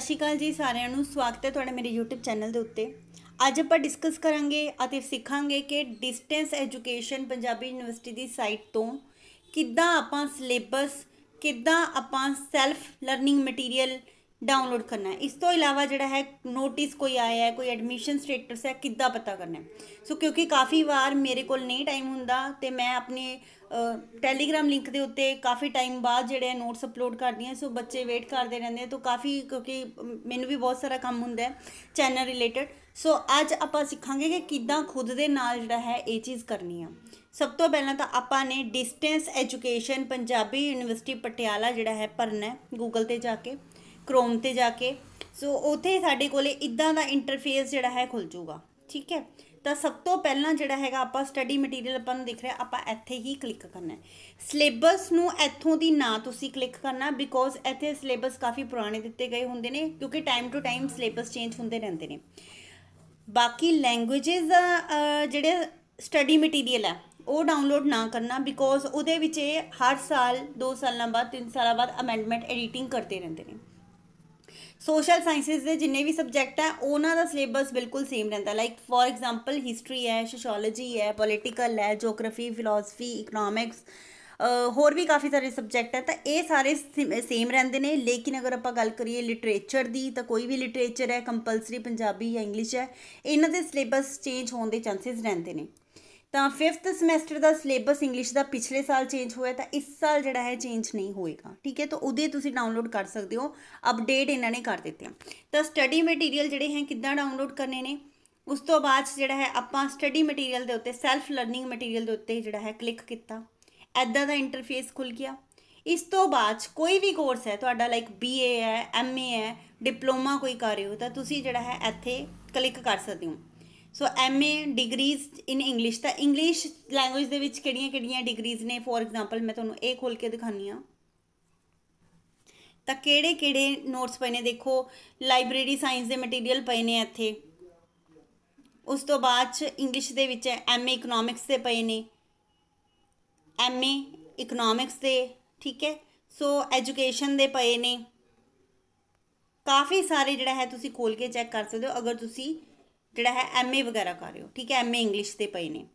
ਸਤਿ ਸ਼੍ਰੀ ਅਕਾਲ ਜੀ ਸਾਰਿਆਂ ਨੂੰ। ਸਵਾਗਤ ਹੈ ਤੁਹਾਡਾ ਮੇਰੇ YouTube ਚੈਨਲ ਦੇ ਉੱਤੇ। ਅੱਜ ਆਪਾਂ ਡਿਸਕਸ ਕਰਾਂਗੇ ਅਤੇ ਸਿੱਖਾਂਗੇ ਕਿ ਡਿਸਟੈਂਸ ਐਜੂਕੇਸ਼ਨ ਪੰਜਾਬੀ ਯੂਨੀਵਰਸਿਟੀ ਦੀ ਸਾਈਟ ਤੋਂ ਕਿੱਦਾਂ ਆਪਾਂ ਸਿਲੇਬਸ ਕਿੱਦਾਂ ਆਪਾਂ ਸੈਲਫ ਲਰਨਿੰਗ ਮਟੀਰੀਅਲ ਡਾਊਨਲੋਡ ਕਰਨਾ ਹੈ। ਇਸ ਤੋਂ ਇਲਾਵਾ ਜਿਹੜਾ ਹੈ ਨੋਟਿਸ ਕੋਈ ਆਇਆ ਹੈ, ਕੋਈ ਐਡਮਿਸ਼ਨ ਸਟੇਟਸ ਹੈ, ਕਿੱਦਾਂ ਪਤਾ ਕਰਨਾ ਸੋ ਕਿਉਂਕਿ ਕਾਫੀ ਵਾਰ ਮੇਰੇ ਕੋਲ ਨਹੀਂ ਟਾਈਮ ਹੁੰਦਾ ਤੇ ਮੈਂ ਆਪਣੇ ਟੈਲੀਗ੍ਰਾਮ ਲਿੰਕ ਦੇ ਉੱਤੇ ਕਾਫੀ ਟਾਈਮ ਬਾਅਦ ਜਿਹੜੇ ਨੋਟਸ ਅਪਲੋਡ ਕਰਦੀ ਹਾਂ। ਸੋ ਬੱਚੇ ਵੇਟ ਕਰਦੇ ਰਹਿੰਦੇ ਆ ਤਾਂ ਕਾਫੀ ਕਿਉਂਕਿ ਮੈਨੂੰ ਵੀ ਬਹੁਤ ਸਾਰਾ ਕੰਮ ਹੁੰਦਾ ਹੈ ਚੈਨਲ ਰਿਲੇਟਡ ਸੋ ਅੱਜ ਆਪਾਂ ਸਿੱਖਾਂਗੇ ਕਿ ਕਿੱਦਾਂ ਖੁਦ ਦੇ ਨਾਲ ਜਿਹੜਾ ਹੈ ਇਹ ਚੀਜ਼ ਕਰਨੀ ਆ। ਸਭ ਤੋਂ ਪਹਿਲਾਂ ਤਾਂ ਆਪਾਂ ਨੇ distance education Punjabi university Patiala ਜਿਹੜਾ ਹੈ ਭਰਨਾ ਗੂਗਲ ਤੇ ਜਾ ਕੇ। ਕ੍ਰੋਮ ਤੇ ਜਾ ਕੇ। ਸੋ ਉਥੇ ਸਾਡੇ ਕੋਲੇ ਇਦਾਂ ਦਾ ਇੰਟਰਫੇਸ ਜਿਹੜਾ ਹੈ ਖੁੱਲ ਜਾਊਗਾ। ਠੀਕ ਹੈ? ਤਾਂ ਸਭ ਤੋਂ ਪਹਿਲਾਂ ਜਿਹੜਾ ਹੈਗਾ ਆਪਾਂ ਸਟੱਡੀ ਮਟੀਰੀਅਲ ਆਪਾਂ ਨੂੰ ਦਿਖ ਰਿਹਾ, ਆਪਾਂ ਇੱਥੇ ਹੀ ਕਲਿੱਕ ਕਰਨਾ ਹੈ। ਸਿਲੇਬਸ ਨੂੰ ਇੱਥੋਂ ਦੀ ਨਾ ਤੁਸੀਂ ਕਲਿੱਕ ਕਰਨਾ ਬਿਕੋਜ਼ ਇੱਥੇ ਸਿਲੇਬਸ ਕਾਫੀ ਪੁਰਾਣੇ ਦਿੱਤੇ ਗਏ ਹੁੰਦੇ ਨੇ, ਕਿਉਂਕਿ time to time syllabus change ਹੁੰਦੇ ਰਹਿੰਦੇ ਨੇ। ਬਾਕੀ ਲੈਂਗੁਏजेस ਜਿਹੜੇ ਸਟੱਡੀ ਮਟੀਰੀਅਲ ਹੈ, ਉਹ ਡਾਊਨਲੋਡ ਨਾ ਕਰਨਾ ਬਿਕੋਜ਼ ਉਹਦੇ ਵਿੱਚ ਇਹ ਹਰ ਸਾਲ 2 ਸਾਲਾਂ ਬਾਅਦ 3 ਸਾਲਾਂ ਬਾਅਦ ਅਮੈਂਡਮੈਂਟ ਐਡੀਟਿੰਗ ਕਰਦੇ ਰਹਿੰਦੇ ਨੇ। ਸੋਸ਼ਲ ਸਾਇੰਸਿਸ ਦੇ ਜਿੰਨੇ ਵੀ ਸਬਜੈਕਟ ਹੈ, ਉਹਨਾਂ ਦਾ ਸਿਲੇਬਸ ਬਿਲਕੁਲ ਸੇਮ ਰਹਿੰਦਾ। ਲਾਈਕ ਫੋਰ ਐਗਜ਼ਾਮਪਲ ਹਿਸਟਰੀ ਹੈ ਸੋਸ਼ੀਓਲੋਜੀ ਹੈ ਪੋਲੀਟੀਕਲ ਹੈ ਜੀਓਗ੍ਰਾਫੀ ਫਿਲਾਸਫੀ ਇਕਨੋਮਿਕਸ ਹੋਰ ਵੀ ਕਾਫੀ ਸਾਰੇ ਸਬਜੈਕਟ ਹੈ, ਤਾਂ ਇਹ ਸਾਰੇ ਸੇਮ ਰਹਿੰਦੇ ਨੇ। ਲੇਕਿਨ ਅਗਰ ਆਪਾਂ ਗੱਲ ਕਰੀਏ ਲਿਟਰੇਚਰ ਦੀ, ਤਾਂ ਕੋਈ ਵੀ ਲਿਟਰੇਚਰ ਹੈ ਕੰਪਲਸਰੀ ਪੰਜਾਬੀ ਜਾਂ ਇੰਗਲਿਸ਼ ਹੈ, ਇਹਨਾਂ ਦੇ ਸਿਲੇਬਸ ਚੇਂਜ ਹੋਣ ਦੇ ਚਾਂਸਸ ਰਹਿੰਦੇ ਨੇ। ਤਾਂ 5th ਸਮੈਸਟਰ ਦਾ ਸਿਲੇਬਸ ਇੰਗਲਿਸ਼ ਦਾ ਪਿਛਲੇ ਸਾਲ ਚੇਂਜ ਹੋਇਆ ਤਾਂ ਇਸ ਸਾਲ ਜਿਹੜਾ ਹੈ ਚੇਂਜ ਨਹੀਂ ਹੋਏਗਾ। ਠੀਕ ਹੈ, ਤਾਂ ਉਹਦੇ ਤੁਸੀਂ ਡਾਊਨਲੋਡ ਕਰ ਸਕਦੇ ਹੋ। ਅਪਡੇਟ ਇਹਨਾਂ ਨੇ ਕਰ ਦਿੱਤੇ ਆ। ਤਾਂ ਸਟੱਡੀ ਮਟੀਰੀਅਲ ਜਿਹੜੇ ਹੈ ਕਿੱਦਾਂ ਡਾਊਨਲੋਡ ਕਰਨੇ ਨੇ? ਉਸ ਤੋਂ ਬਾਅਦ ਜਿਹੜਾ ਹੈ ਆਪਾਂ ਸਟੱਡੀ ਮਟੀਰੀਅਲ ਦੇ ਉੱਤੇ ਸੈਲਫ ਲਰਨਿੰਗ ਮਟੀਰੀਅਲ ਦੇ ਉੱਤੇ ਜਿਹੜਾ ਹੈ ਕਲਿੱਕ ਕੀਤਾ। ਐਦਾਂ ਦਾ ਇੰਟਰਫੇਸ ਖੁੱਲ ਗਿਆ। ਇਸ ਤੋਂ ਬਾਅਦ ਕੋਈ ਵੀ ਕੋਰਸ ਹੈ, ਤੁਹਾਡਾ ਲਾਈਕ ਬੀਏ ਹੈ ਐਮਏ ਹੈ ਡਿਪਲੋਮਾ ਕੋਈ ਕਰ ਰਹੇ ਹੋ ਤਾਂ ਤੁਸੀਂ ਜਿਹੜਾ ਹੈ ਇੱਥੇ ਕਲਿੱਕ ਕਰ ਸਕਦੇ ਹੋ। So MA degrees in English ਤਾਂ ਇੰਗਲਿਸ਼ ਲੈਂਗੁਏਜ ਦੇ ਵਿੱਚ ਕਿਹੜੀਆਂ-ਕਿਹੜੀਆਂ ਡਿਗਰੀਜ਼ ਨੇ? ਫੋਰ ਐਗਜ਼ਾਮਪਲ ਮੈਂ ਤੁਹਾਨੂੰ ਇਹ ਖੋਲ ਕੇ ਦਿਖਾਨੀ ਆ ਤਾਂ ਕਿਹੜੇ-ਕਿਹੜੇ ਨੋਟਸ ਪਏ ਨੇ? ਦੇਖੋ ਲਾਇਬ੍ਰੇਰੀ ਸਾਇੰਸ ਦੇ ਮਟੀਰੀਅਲ ਪਏ ਨੇ ਇੱਥੇ। ਉਸ ਤੋਂ ਬਾਅਦ ਚ ਇੰਗਲਿਸ਼ ਦੇ ਵਿੱਚ ਐਮਏ ਇਕਨੋਮਿਕਸ ਦੇ ਪਏ ਨੇ। ਐਮਏ ਇਕਨੋਮਿਕਸ ਦੇ, ਠੀਕ ਹੈ? ਸੋ ਐਜੂਕੇਸ਼ਨ ਦੇ ਪਏ ਨੇ। ਕਾਫੀ ਸਾਰੇ ਜਿਹੜਾ ਹੈ ਤੁਸੀਂ ਖੋਲ ਕੇ ਚੈੱਕ ਕਰ ਸਕਦੇ ਹੋ। ਅਗਰ ਤੁਸੀਂ ਜਿਹੜਾ ਹੈ ਐਮਏ ਵਗੈਰਾ ਕਰ ਰਹੇ ਹੋ, ਠੀਕ ਹੈ ਐਮਏ ਇੰਗਲਿਸ਼ ਦੇ ਪਏ ਨੇ।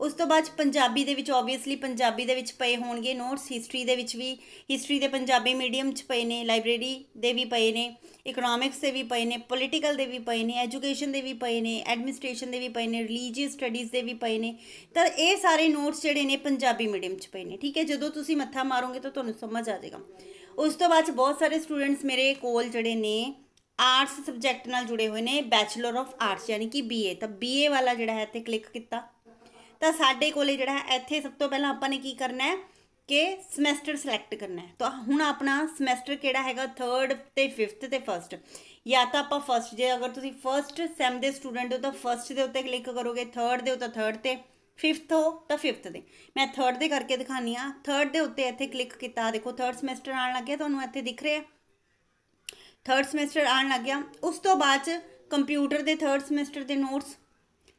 ਉਸ ਤੋਂ ਬਾਅਦ ਪੰਜਾਬੀ ਦੇ ਵਿੱਚ ਆਬਵੀਅਸਲੀ ਪੰਜਾਬੀ ਦੇ ਵਿੱਚ ਪਏ ਹੋਣਗੇ ਨੋਟਸ ਹਿਸਟਰੀ ਦੇ ਵਿੱਚ ਵੀ ਹਿਸਟਰੀ ਦੇ ਪੰਜਾਬੀ ਮੀਡੀਅਮ 'ਚ ਪਏ ਨੇ ਲਾਇਬ੍ਰੇਰੀ ਦੇ ਵੀ ਪਏ ਨੇ ਇਕਨੋਮਿਕਸ ਦੇ ਵੀ ਪਏ ਨੇ ਪੋਲੀਟੀਕਲ ਦੇ ਵੀ ਪਏ ਨੇ ਐਜੂਕੇਸ਼ਨ ਦੇ ਵੀ ਪਏ ਨੇ ਐਡਮਿਨਿਸਟ੍ਰੇਸ਼ਨ ਦੇ ਵੀ ਪਏ ਨੇ ਰਿਲੀਜੀਅਸ ਸਟੱਡੀਜ਼ ਦੇ ਵੀ ਪਏ ਨੇ। ਤਾਂ ਇਹ ਸਾਰੇ ਨੋਟਸ ਜਿਹੜੇ ਨੇ ਪੰਜਾਬੀ ਮੀਡੀਅਮ 'ਚ ਪਏ ਨੇ, ਠੀਕ ਹੈ, ਜਦੋਂ ਤੁਸੀਂ ਮੱਥਾ ਮਾਰੋਗੇ ਤਾਂ ਤੁਹਾਨੂੰ ਸਮਝ ਆ ਜਾਏਗਾ। ਉਸ ਤੋਂ ਬਾਅਦ ਬਹੁਤ ਸਾਰੇ ਸਟੂਡੈਂਟਸ ਮੇਰੇ ਕੋਲ ਜਿਹੜੇ ਨੇ ਆਰਟਸ ਸਬਜੈਕਟ ਨਾਲ ਜੁੜੇ ਹੋਏ ਨੇ ਬੈਚਲਰ ਆਫ ਆਰਟਸ ਯਾਨੀ ਕਿ ਬੀਏ ਤਾਂ ਬੀਏ ਵਾਲਾ ਜਿਹੜਾ ਹੈ ਇੱਥੇ ਕਲਿੱਕ ਕੀਤਾ। ਤਾਂ ਸਾਡੇ ਕੋਲੇ ਜਿਹੜਾ ਹੈ, ਇੱਥੇ ਸਭ ਤੋਂ ਪਹਿਲਾਂ ਆਪਾਂ ਨੇ ਕੀ ਕਰਨਾ ਹੈ ਕਿ ਸਮੈਸਟਰ ਸਿਲੈਕਟ ਕਰਨਾ ਹੈ। ਤਾਂ ਹੁਣ ਆਪਣਾ ਸਮੈਸਟਰ ਕਿਹੜਾ ਹੈਗਾ 3rd ਤੇ 5th ਤੇ 1st ਜਾਂ ਤਾਂ ਆਪਾਂ ਫਸਟ ਜੇ ਅਗਰ ਤੁਸੀਂ ਫਸਟ ਸੈਮ ਦੇ ਸਟੂਡੈਂਟ ਹੋ ਤਾਂ ਫਸਟ ਦੇ ਉੱਤੇ ਕਲਿੱਕ ਕਰੋਗੇ 3rd ਦੇ ਉੱਤੇ 3rd ਤੇ 5th ਹੋ ਤਾਂ 5th ਦੇ। ਮੈਂ 3rd ਦੇ ਕਰਕੇ ਦਿਖਾਨੀ ਆ 3rd ਦੇ ਉੱਤੇ ਇੱਥੇ ਕਲਿੱਕ ਕੀਤਾ, ਦੇਖੋ 3rd ਸਮੈਸਟਰ ਆਣ ਲੱਗਿਆ ਤੁਹਾਨੂੰ ਇੱਥੇ ਦਿਖ ਰਿਹਾ। ਥਰਡ ਸਮੈਸਟਰ ਆਉਣ ਲੱਗ ਗਿਆ। ਉਸ ਤੋਂ ਬਾਅਦ ਚ ਕੰਪਿਊਟਰ ਦੇ ਥਰਡ ਸਮੈਸਟਰ ਦੇ ਨੋਟਸ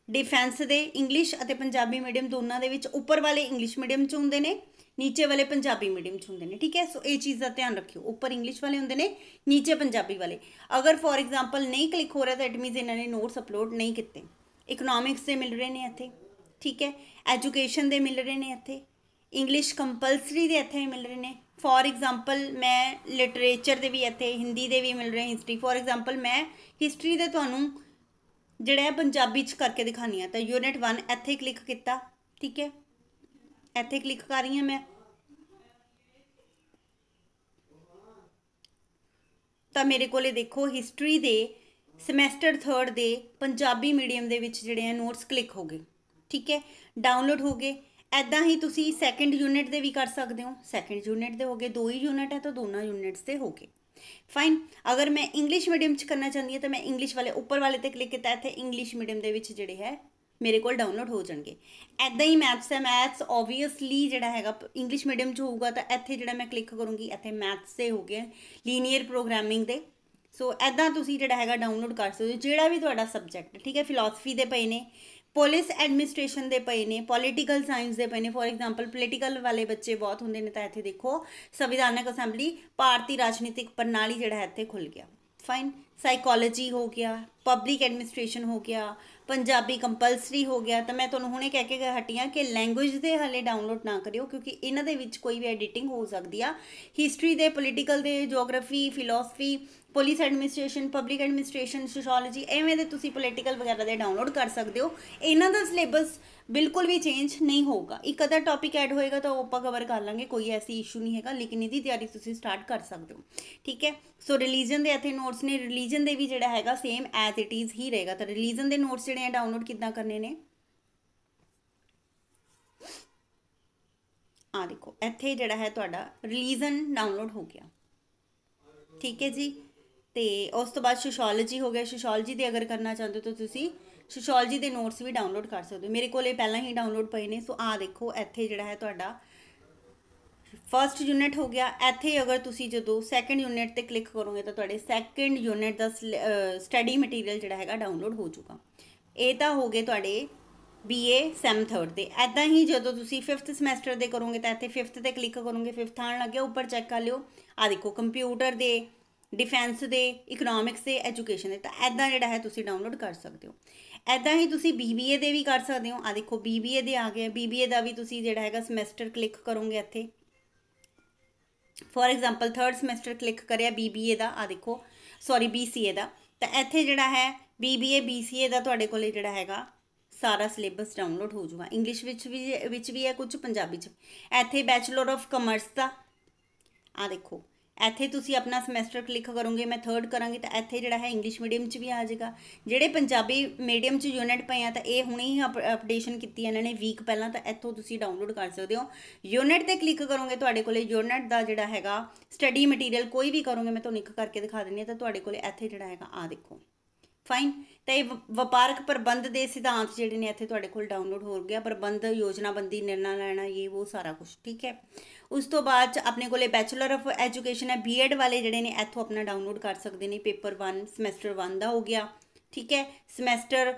ਡਿਫੈਂਸ ਦੇ ਇੰਗਲਿਸ਼ ਅਤੇ ਪੰਜਾਬੀ ਮੀਡੀਅਮ ਦੋਨਾਂ ਦੇ ਵਿੱਚ ਉੱਪਰ ਵਾਲੇ ਇੰਗਲਿਸ਼ ਮੀਡੀਅਮ ਚ ਹੁੰਦੇ ਨੇ, ਨੀਚੇ ਵਾਲੇ ਪੰਜਾਬੀ ਮੀਡੀਅਮ ਚ ਹੁੰਦੇ ਨੇ, ਠੀਕ ਹੈ? ਸੋ ਇਹ ਚੀਜ਼ ਦਾ ਧਿਆਨ ਰੱਖਿਓ। ਉੱਪਰ ਇੰਗਲਿਸ਼ ਵਾਲੇ ਹੁੰਦੇ ਨੇ, ਨੀਚੇ ਪੰਜਾਬੀ ਵਾਲੇ। ਅਗਰ ਫੋਰ ਐਗਜ਼ਾਮਪਲ ਨਹੀਂ ਕਲਿੱਕ ਹੋ ਰਿਹਾ ਤਾਂ ਇਟ ਮੀਨਸ ਇਹਨਾਂ ਨੇ ਨੋਟਸ ਅਪਲੋਡ ਨਹੀਂ ਕੀਤੇ। ਇਕਨੋਮਿਕਸ ਦੇ ਮਿਲ ਰਹੇ ਨੇ ਇੱਥੇ, ਠੀਕ ਹੈ? ਐਜੂਕੇਸ਼ਨ ਦੇ ਮਿਲ ਰਹੇ ਨੇ ਇੱਥੇ। ਇੰਗਲਿਸ਼ ਕੰਪਲਸਰੀ ਦੇ ਇੱਥੇ ਮਿਲ ਰਹੇ ਨੇ। ਫੋਰ ਐਗਜ਼ਾਮਪਲ ਮੈਂ ਲਿਟਰੇਚਰ ਦੇ ਵੀ ਇੱਥੇ, ਹਿੰਦੀ ਦੇ ਵੀ ਮਿਲ ਰਹੇ ਹਿਸਟਰੀ ਫੋਰ ਐਗਜ਼ਾਮਪਲ ਮੈਂ ਹਿਸਟਰੀ ਦੇ ਤੁਹਾਨੂੰ ਜਿਹੜਾ ਪੰਜਾਬੀ ਚ ਕਰਕੇ ਦਿਖਾਣੀ ਆ ਤਾਂ ਯੂਨਿਟ 1 ਇੱਥੇ ਕਲਿੱਕ ਕੀਤਾ, ਠੀਕ ਹੈ? ਇੱਥੇ ਕਲਿੱਕ ਕਰ ਰਹੀ ਹਾਂ ਮੈਂ। ਤਾਂ ਮੇਰੇ ਕੋਲੇ ਦੇਖੋ ਹਿਸਟਰੀ ਦੇ ਸਮੈਸਟਰ 3rd ਦੇ ਪੰਜਾਬੀ ਮੀਡੀਅਮ ਦੇ ਵਿੱਚ ਜਿਹੜੇ ਆ ਨੋਟਸ ਕਲਿੱਕ ਹੋ ਗਏ, ਠੀਕ ਹੈ? ਡਾਊਨਲੋਡ ਹੋ ਗਏ। ਐਦਾਂ ਹੀ ਤੁਸੀਂ ਸੈਕੰਡ ਯੂਨਿਟ ਦੇ ਵੀ ਕਰ ਸਕਦੇ ਹੋ। ਸੈਕੰਡ ਯੂਨਿਟ ਦੇ ਹੋਗੇ ਦੋ ਹੀ ਯੂਨਿਟ ਹੈ ਤਾਂ ਦੋਨਾਂ ਯੂਨਿਟਸ ਦੇ ਹੋਗੇ ਫਾਈਨ ਅਗਰ ਮੈਂ ਇੰਗਲਿਸ਼ ਮੀਡੀਅਮ ਚ ਕਰਨਾ ਚਾਹੁੰਦੀ ਹਾਂ ਤਾਂ ਮੈਂ ਇੰਗਲਿਸ਼ ਵਾਲੇ ਉੱਪਰ ਵਾਲੇ ਤੇ ਕਲਿੱਕ ਕੀਤਾ, ਇੱਥੇ ਇੰਗਲਿਸ਼ ਮੀਡੀਅਮ ਦੇ ਵਿੱਚ ਜਿਹੜੇ ਹੈ, ਮੇਰੇ ਕੋਲ ਡਾਊਨਲੋਡ ਹੋ ਜਾਣਗੇ। ਐਦਾਂ ਹੀ ਮੈਥਸ ਹੈ ਮੈਥਸ ਆਬਵੀਅਸਲੀ ਜਿਹੜਾ ਹੈਗਾ ਇੰਗਲਿਸ਼ ਮੀਡੀਅਮ ਚ ਹੋਊਗਾ ਤਾਂ ਇੱਥੇ ਜਿਹੜਾ ਮੈਂ ਕਲਿੱਕ ਕਰੂੰਗੀ, ਇੱਥੇ ਮੈਥਸ ਦੇ ਹੋ ਗਏ ਲੀਨੀਅਰ ਪ੍ਰੋਗਰਾਮਿੰਗ ਦੇ। ਸੋ ਐਦਾਂ ਤੁਸੀਂ ਜਿਹੜਾ ਹੈਗਾ ਡਾਊਨਲੋਡ ਕਰ ਸਕਦੇ ਹੋ, ਜਿਹੜਾ ਵੀ ਤੁਹਾਡਾ ਸਬਜੈਕਟ ਠੀਕ ਹੈ ਫਿਲਾਸਫੀ ਦੇ ਪਏ ਨੇ ਪੁਲਿਸ ਐਡਮਿਨਿਸਟ੍ਰੇਸ਼ਨ ਦੇ ਪਏ ਨੇ ਪੋਲੀਟੀਕਲ ਸਾਇੰਸ ਦੇ ਪਏ ਨੇ ਫੋਰ ਐਗਜ਼ਾਮਪਲ ਪੋਲੀਟੀਕਲ ਵਾਲੇ ਬੱਚੇ ਬਹੁਤ ਹੁੰਦੇ ਨੇ ਤਾਂ ਇੱਥੇ ਦੇਖੋ, ਸੰਵਿਧਾਨਕ ਅਸੈਂਬਲੀ ਭਾਰਤੀ ਰਾਜਨੀਤਿਕ ਪ੍ਰਣਾਲੀ ਜਿਹੜਾ ਹੈ ਇੱਥੇ ਖੁੱਲ ਗਿਆ। ਫਾਈਨ ਸਾਈਕੋਲੋਜੀ ਹੋ ਗਿਆ ਪਬਲਿਕ ਐਡਮਿਨਿਸਟ੍ਰੇਸ਼ਨ ਹੋ ਗਿਆ, ਪੰਜਾਬੀ ਕੰਪਲਸਰੀ ਹੋ ਗਿਆ, ਤਾਂ ਮੈਂ ਤੁਹਾਨੂੰ ਹੁਣੇ ਕਹਿ ਕੇ ਹਟੀਆਂ ਕਿ ਲੈਂਗੁਏਜ ਦੇ ਹਲੇ ਡਾਊਨਲੋਡ ਨਾ ਕਰਿਓ ਕਿਉਂਕਿ ਇਹਨਾਂ ਦੇ ਵਿੱਚ ਕੋਈ ਵੀ ਐਡੀਟਿੰਗ ਹੋ ਸਕਦੀ ਆ। ਹਿਸਟਰੀ ਦੇ ਪੋਲੀਟੀਕਲ ਦੇ geography philosophy police administration public administration sociology ਐਵੇਂ ਦੇ ਤੁਸੀਂ ਪੋਲੀਟੀਕਲ ਵਗੈਰਾ ਦੇ ਡਾਊਨਲੋਡ ਕਰ ਸਕਦੇ ਹੋ। ਇਹਨਾਂ ਦਾ ਸਿਲੇਬਸ ਬਿਲਕੁਲ ਵੀ ਚੇਂਜ ਨਹੀਂ ਹੋਊਗਾ। ਇੱਕ ਅਦਰ ਟੌਪਿਕ ਐਡ ਹੋਏਗਾ ਤਾਂ ਉਹ ਆਪਾਂ ਕਵਰ ਕਰ ਲਾਂਗੇ, ਕੋਈ ਐਸੀ ਇਸ਼ੂ ਨਹੀਂ ਹੈਗਾ, ਲੇਕਿਨ ਇਹਦੀ ਤਿਆਰੀ ਤੁਸੀਂ ਸਟਾਰਟ ਕਰ ਸਕਦੇ ਹੋ। ਠੀਕ ਹੈ? ਸੋ ਰਿਲੀਜਨ ਦੇ ਇੱਥੇ ਨੋਟਸ ਨੇ ਰਿਲੀਜਨ ਦੇ ਵੀ ਜਿਹੜਾ ਹੈਗਾ ਸੇਮ ਐਜ਼ ਇਟ ਇਜ਼ ਹੀ ਰਹੇਗਾ। ਤਾਂ ਰਿਲੀਜਨ ਦੇ ਨੋਟਸ ਜਿਹੜੇ ਆ ਡਾਊਨਲੋਡ ਕਿੱਦਾਂ ਕਰਨੇ ਨੇ? ਆ ਦੇਖੋ, ਇੱਥੇ ਜਿਹੜਾ ਹੈ ਤੁਹਾਡਾ ਰਿਲੀਜਨ ਡਾਊਨਲੋਡ ਹੋ ਗਿਆ। ਠੀਕ ਹੈ ਜੀ? ਤੇ ਉਸ ਤੋਂ ਬਾਅਦ ਸੋਸ਼ੀਓਲੋਜੀ ਹੋ ਗਿਆ। ਸੋਸ਼ੀਓਲੋਜੀ ਦੇ ਅਗਰ ਕਰਨਾ ਚਾਹੁੰਦੇ ਹੋ ਤਾਂ ਤੁਸੀਂ ਸੋਸ਼ੀਓਲੋਜੀ ਦੇ ਨੋਟਸ ਵੀ ਡਾਊਨਲੋਡ ਕਰ ਸਕਦੇ ਹੋ। ਮੇਰੇ ਕੋਲ ਪਹਿਲਾਂ ਹੀ ਡਾਊਨਲੋਡ ਪਏ ਨੇ। ਸੋ ਆ ਦੇਖੋ, ਇੱਥੇ ਜਿਹੜਾ ਹੈ ਤੁਹਾਡਾ ਫਰਸਟ ਯੂਨਿਟ ਹੋ ਗਿਆ, ਇੱਥੇ ਅਗਰ ਤੁਸੀਂ ਜਦੋਂ ਸੈਕੰਡ ਯੂਨਿਟ ਤੇ ਕਲਿੱਕ ਕਰੋਗੇ ਤਾਂ ਤੁਹਾਡੇ ਸੈਕੰਡ ਯੂਨਿਟ ਦਾ ਸਟੱਡੀ ਮਟੀਰੀਅਲ ਜਿਹੜਾ ਹੈਗਾ ਡਾਊਨਲੋਡ ਹੋ ਜਾਊਗਾ। ਇਹ ਤਾਂ ਹੋ ਗਏ ਤੁਹਾਡੇ ਬੀਏ ਸੈਮ 3rd ਦੇ। ਐਦਾਂ ਹੀ ਜਦੋਂ ਤੁਸੀਂ 5th ਸਮੈਸਟਰ ਦੇ ਕਰੋਗੇ ਤਾਂ ਇੱਥੇ 5th ਤੇ ਕਲਿੱਕ ਕਰੋਗੇ 5th ਆਣ ਲੱਗਿਆ, ਉੱਪਰ ਚੈੱਕ ਕਰ ਲਿਓ। ਆ ਦੇਖੋ ਕੰਪਿਊਟਰ ਦੇ ਡਿਫੈਂਸ ਦੇ ਇਕਨੋਮਿਕਸ ਦੇ ਐਜੂਕੇਸ਼ਨ ਦੇ, ਤਾਂ ਐਦਾਂ ਜਿਹੜਾ ਹੈ ਤੁਸੀਂ ਡਾਊਨਲੋਡ ਕਰ ਸਕਦੇ ਹੋ। ਐਦਾਂ ਹੀ ਤੁਸੀਂ ਬੀਬੀਏ ਦੇ ਵੀ ਕਰ ਸਕਦੇ ਹੋ। ਆ ਦੇਖੋ ਬੀਬੀਏ ਦੇ ਆ ਗਏ। ਬੀਬੀਏ ਦਾ ਵੀ ਤੁਸੀਂ ਜਿਹੜਾ ਹੈਗਾ ਸਮੈਸਟਰ ਕਲਿੱਕ ਕਰੋਗੇ ਇੱਥੇ। For example 3rd semester click ਕਰਿਆ ਬੀਬੀਏ ਦਾ ਆ ਦੇਖੋ ਸੌਰੀ ਬੀਸੀਏ ਦਾ। ਤਾਂ ਇੱਥੇ ਜਿਹੜਾ ਹੈ ਬੀਬੀਏ ਬੀਸੀਏ ਦਾ ਤੁਹਾਡੇ ਕੋਲੇ ਜਿਹੜਾ ਹੈਗਾ, ਸਾਰਾ ਸਿਲੇਬਸ ਡਾਊਨਲੋਡ ਹੋ ਜਾਊਗਾ ਇੰਗਲਿਸ਼ ਵਿੱਚ ਵੀ ਵਿੱਚ ਵੀ ਹੈ, ਕੁਝ ਪੰਜਾਬੀ ਚ ਇੱਥੇ ਬੈਚਲਰ ਆਫ ਕਮਰਸ ਦਾ ਆ ਦੇਖੋ। ਇੱਥੇ ਤੁਸੀਂ ਆਪਣਾ ਸਮੈਸਟਰ ਕਲਿੱਕ ਕਰੋਗੇ, ਮੈਂ ਥਰਡ ਕਰਾਂਗੀ, ਤਾਂ ਇੱਥੇ ਜਿਹੜਾ ਹੈ ਇੰਗਲਿਸ਼ ਮੀਡੀਅਮ 'ਚ ਵੀ ਆ ਜਾਏਗਾ। ਜਿਹੜੇ ਪੰਜਾਬੀ ਮੀਡੀਅਮ 'ਚ ਯੂਨਿਟ ਪਏ ਆ, ਤਾਂ ਇਹ ਹੁਣੇ ਹੀ ਅਪਡੇਸ਼ਨ ਕੀਤੀ ਇਹਨਾਂ ਨੇ ਵੀਕ ਪਹਿਲਾਂ, ਤਾਂ ਇੱਥੋਂ ਤੁਸੀਂ ਡਾਊਨਲੋਡ ਕਰ ਸਕਦੇ ਹੋ। ਯੂਨਿਟ ਤੇ ਕਲਿੱਕ ਕਰੋਗੇ ਤੁਹਾਡੇ ਕੋਲੇ ਯੂਨਿਟ ਦਾ ਜਿਹੜਾ ਹੈਗਾ ਸਟੱਡੀ ਮਟੀਰੀਅਲ ਕੋਈ ਵੀ ਕਰੋਗੇ, ਮੈਂ ਤੁਹਾਨੂੰ ਇੱਕ ਕਰਕੇ ਦਿਖਾ ਦਿੰਦੀ ਹਾਂ, ਤਾਂ ਤੁਹਾਡੇ ਕੋਲੇ ਇੱਥੇ ਜਿਹੜਾ ਹੈਗਾ ਆ ਦੇਖੋ। ਫਾਈਨ ਤਾਂ ਇਹ ਵਪਾਰਕ ਪ੍ਰਬੰਧ ਦੇ ਸਿਧਾਂਤ ਜਿਹੜੇ ਨੇ ਇੱਥੇ ਤੁਹਾਡੇ ਕੋਲ ਡਾਊਨਲੋਡ ਹੋ ਗਿਆ ਪ੍ਰਬੰਧ, ਯੋਜਨਾਬੰਦੀ, ਨਿਰਣਾ ਲੈਣਾ, ਇਹ ਉਹ ਸਾਰਾ ਕੁਝ ਠੀਕ ਹੈ? ਉਸ ਤੋਂ ਬਾਅਦ ਚ ਆਪਣੇ ਕੋਲੇ ਬੈਚਲਰ ਆਫ ਐਜੂਕੇਸ਼ਨ ਹੈ। ਬੀਐਡ ਵਾਲੇ ਜਿਹੜੇ ਨੇ ਇੱਥੋਂ ਆਪਣਾ ਡਾਊਨਲੋਡ ਕਰ ਸਕਦੇ ਨੇ। ਪੇਪਰ 1 ਸਮੈਸਟਰ 1 ਦਾ ਹੋ ਗਿਆ। ਠੀਕ ਹੈ ਸਮੈਸਟਰ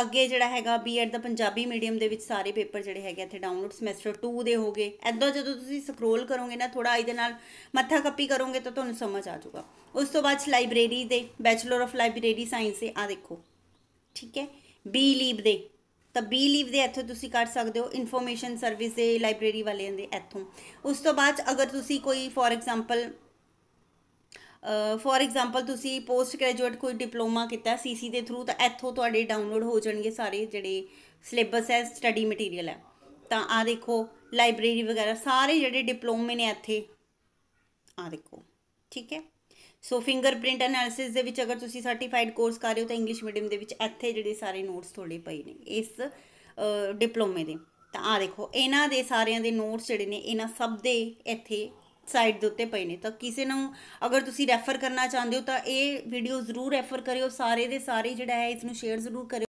ਅੱਗੇ ਜਿਹੜਾ ਹੈਗਾ ਬੀਐਡ ਦਾ ਪੰਜਾਬੀ ਮੀਡੀਅਮ ਦੇ ਵਿੱਚ ਸਾਰੇ ਪੇਪਰ ਜਿਹੜੇ ਹੈਗੇ ਇੱਥੇ ਡਾਊਨਲੋਡ ਸਮੈਸਟਰ 2 ਦੇ ਹੋਗੇ ਐਦਾਂ ਜਦੋਂ ਤੁਸੀਂ ਸਕਰੋਲ ਕਰੋਗੇ ਨਾ ਥੋੜਾ ਇਹਦੇ ਨਾਲ ਮੱਥਾ ਕੱਪੀ ਕਰੋਗੇ ਤਾਂ ਤੁਹਾਨੂੰ ਸਮਝ ਆ ਜਾਊਗਾ। ਉਸ ਤੋਂ ਬਾਅਦ ਲਾਇਬ੍ਰੇਰੀ ਦੇ ਬੈਚਲਰ ਆਫ ਲਾਇਬ੍ਰੇਰੀ ਸਾਇੰਸ ਦੇ ਆ ਦੇਖੋ, ਠੀਕ ਹੈ ਬੀ ਲੀਵ ਦੇ। ਤਾਂ ਬੀ ਲੀਵ ਦੇ ਇੱਥੋਂ ਤੁਸੀਂ ਕਰ ਸਕਦੇ ਹੋ ਇਨਫੋਰਮੇਸ਼ਨ ਸਰਵਿਸ ਦੇ ਲਾਇਬ੍ਰੇਰੀ ਵਾਲਿਆਂ ਦੇ ਇੱਥੋਂ। ਉਸ ਤੋਂ ਬਾਅਦ ਅਗਰ ਤੁਸੀਂ ਕੋਈ ਫੋਰ ਐਗਜ਼ਾਮਪਲ ਫੋਰ ਐਗਜ਼ਾਮਪਲ ਤੁਸੀਂ ਪੋਸਟ ਗ੍ਰੈਜੂਏਟ ਕੋਈ ਡਿਪਲੋਮਾ ਕੀਤਾ ਸੀਸੀ ਦੇ ਥਰੂ ਤਾਂ ਇੱਥੋਂ ਤੁਹਾਡੇ ਡਾਊਨਲੋਡ ਹੋ ਜਾਣਗੇ ਸਾਰੇ ਜਿਹੜੇ ਸਿਲੇਬਸ ਹੈ ਸਟੱਡੀ ਮਟੀਰੀਅਲ ਹੈ। ਤਾਂ ਆ ਦੇਖੋ ਲਾਇਬ੍ਰੇਰੀ ਵਗੈਰਾ, ਸਾਰੇ ਜਿਹੜੇ ਡਿਪਲੋਮੇ ਨੇ ਇੱਥੇ ਆ ਦੇਖੋ, ਠੀਕ ਹੈ? ਸੋ ਫਿੰਗਰਪ੍ਰਿੰਟ ਐਨਾਲਿਸਿਸ ਦੇ ਵਿੱਚ ਅਗਰ ਤੁਸੀਂ ਸਰਟੀਫਾਈਡ ਕੋਰਸ ਕਰ ਰਹੇ ਹੋ, ਤਾਂ ਇੰਗਲਿਸ਼ ਮੀਡੀਅਮ ਦੇ ਵਿੱਚ ਇੱਥੇ ਜਿਹੜੇ ਸਾਰੇ ਨੋਟਸ ਤੁਹਾਡੇ ਪਏ ਨੇ, ਇਸ ਡਿਪਲੋਮੇ ਦੇ। ਤਾਂ ਆ ਦੇਖੋ, ਇਹਨਾਂ ਦੇ ਸਾਰਿਆਂ ਦੇ ਨੋਟਸ ਜਿਹੜੇ ਨੇ, ਇਹਨਾਂ ਸਭ ਦੇ ਇੱਥੇ ਸਾਈਟ ਦੇ ਉੱਤੇ ਪਏ ਨੇ। ਤਾਂ ਕਿਸੇ ਨੂੰ ਅਗਰ ਤੁਸੀਂ ਰੈਫਰ ਕਰਨਾ ਚਾਹੁੰਦੇ ਹੋ ਤਾਂ ਇਹ ਵੀਡੀਓ ਜ਼ਰੂਰ ਰੈਫਰ ਕਰਿਓ। ਸਾਰੇ ਦੇ ਸਾਰੇ ਜਿਹੜਾ ਹੈ, ਇਸ ਨੂੰ ਸ਼ੇਅਰ ਜ਼ਰੂਰ ਕਰਿਓ।